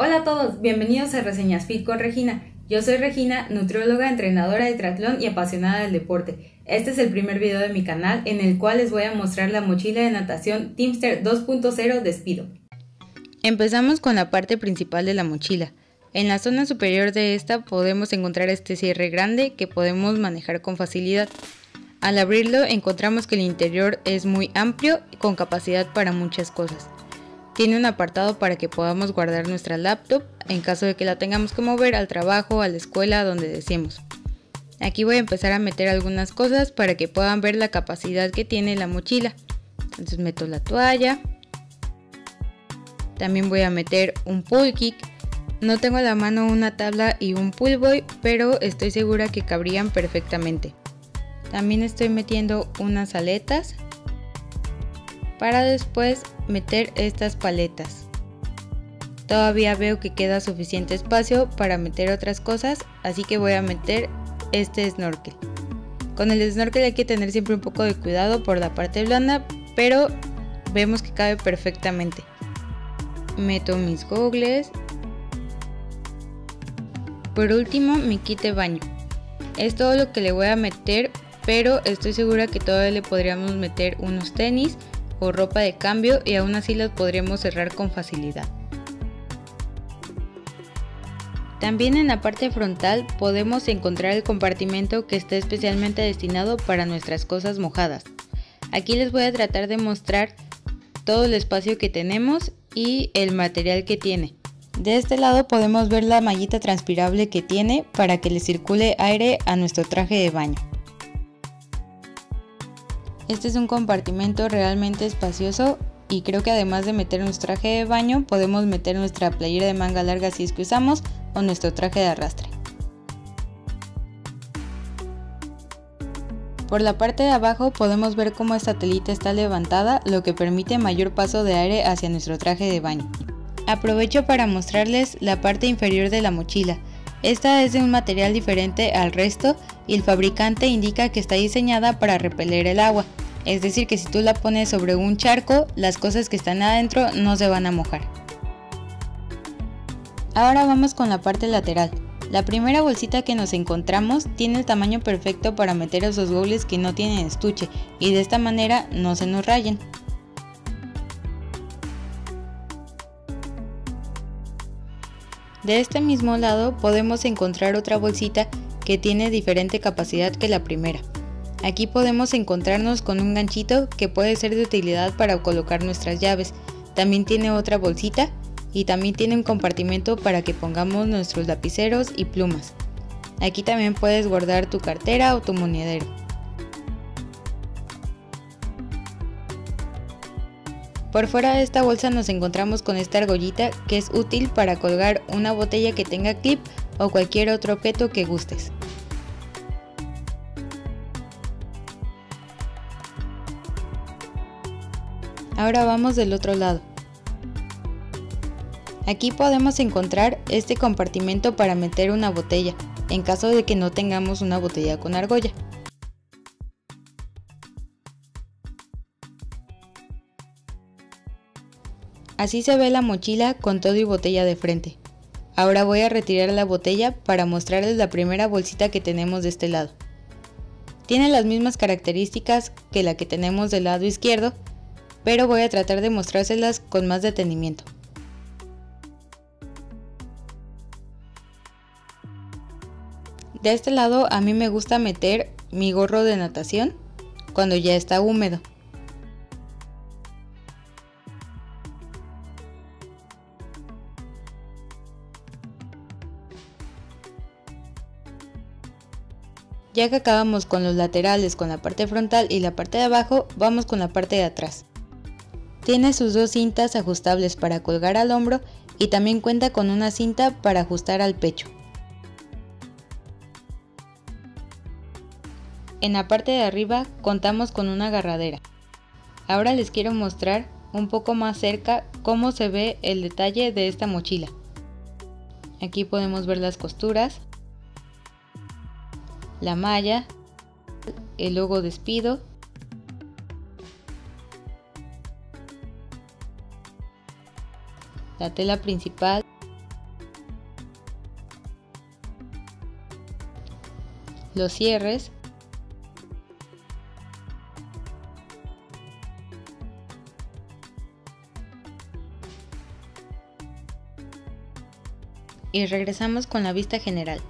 Hola a todos, bienvenidos a Reseñas Fit con Regina. Yo soy Regina, nutrióloga, entrenadora de triatlón y apasionada del deporte. Este es el primer video de mi canal en el cual les voy a mostrar la mochila de natación Teamster 2.0 Despido. Empezamos con la parte principal de la mochila. En la zona superior de esta podemos encontrar este cierre grande que podemos manejar con facilidad. Al abrirlo encontramos que el interior es muy amplio y con capacidad para muchas cosas. Tiene un apartado para que podamos guardar nuestra laptop en caso de que la tengamos que mover al trabajo, a la escuela, donde deseemos. Aquí voy a empezar a meter algunas cosas para que puedan ver la capacidad que tiene la mochila. Entonces meto la toalla. También voy a meter un pull kick. No tengo a la mano una tabla y un pull boy, pero estoy segura que cabrían perfectamente. También estoy metiendo unas aletas para después meter estas paletas. Todavía veo que queda suficiente espacio para meter otras cosas, así que voy a meter este snorkel. Con el snorkel hay que tener siempre un poco de cuidado por la parte blanda, pero vemos que cabe perfectamente. Meto mis gogles. Por último, mi kit de baño. Es todo lo que le voy a meter, pero estoy segura que todavía le podríamos meter unos tenis o ropa de cambio y aún así las podríamos cerrar con facilidad. También en la parte frontal podemos encontrar el compartimento que está especialmente destinado para nuestras cosas mojadas. Aquí les voy a tratar de mostrar todo el espacio que tenemos y el material que tiene. De este lado podemos ver la mallita transpirable que tiene para que le circule aire a nuestro traje de baño. Este es un compartimento realmente espacioso y creo que además de meter nuestro traje de baño podemos meter nuestra playera de manga larga si es que usamos o nuestro traje de arrastre. Por la parte de abajo podemos ver cómo esta telita está levantada, lo que permite mayor paso de aire hacia nuestro traje de baño. Aprovecho para mostrarles la parte inferior de la mochila. Esta es de un material diferente al resto y el fabricante indica que está diseñada para repeler el agua. Es decir, que si tú la pones sobre un charco, las cosas que están adentro no se van a mojar. Ahora vamos con la parte lateral. La primera bolsita que nos encontramos tiene el tamaño perfecto para meter esos goles que no tienen estuche y de esta manera no se nos rayen. De este mismo lado podemos encontrar otra bolsita que tiene diferente capacidad que la primera. Aquí podemos encontrarnos con un ganchito que puede ser de utilidad para colocar nuestras llaves. También tiene otra bolsita y también tiene un compartimento para que pongamos nuestros lapiceros y plumas. Aquí también puedes guardar tu cartera o tu monedero. Por fuera de esta bolsa nos encontramos con esta argollita que es útil para colgar una botella que tenga clip o cualquier otro objeto que gustes. Ahora vamos del otro lado. Aquí podemos encontrar este compartimento para meter una botella, en caso de que no tengamos una botella con argolla. Así se ve la mochila con todo y botella de frente. Ahora voy a retirar la botella para mostrarles la primera bolsita que tenemos de este lado. Tiene las mismas características que la que tenemos del lado izquierdo, pero voy a tratar de mostrárselas con más detenimiento. De este lado a mí me gusta meter mi gorro de natación cuando ya está húmedo. Ya que acabamos con los laterales, con la parte frontal y la parte de abajo, vamos con la parte de atrás. Tiene sus dos cintas ajustables para colgar al hombro y también cuenta con una cinta para ajustar al pecho. En la parte de arriba contamos con una agarradera. Ahora les quiero mostrar un poco más cerca cómo se ve el detalle de esta mochila. Aquí podemos ver las costuras, la malla, el logo despido, la tela principal, los cierres, y regresamos con la vista general.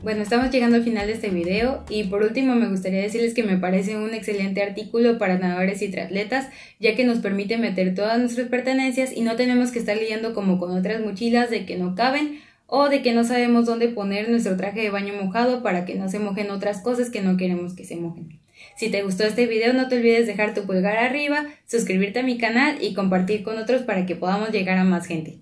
Bueno, estamos llegando al final de este video y por último me gustaría decirles que me parece un excelente artículo para nadadores y triatletas ya que nos permite meter todas nuestras pertenencias y no tenemos que estar leyendo como con otras mochilas de que no caben o de que no sabemos dónde poner nuestro traje de baño mojado para que no se mojen otras cosas que no queremos que se mojen. Si te gustó este video no te olvides dejar tu pulgar arriba, suscribirte a mi canal y compartir con otros para que podamos llegar a más gente.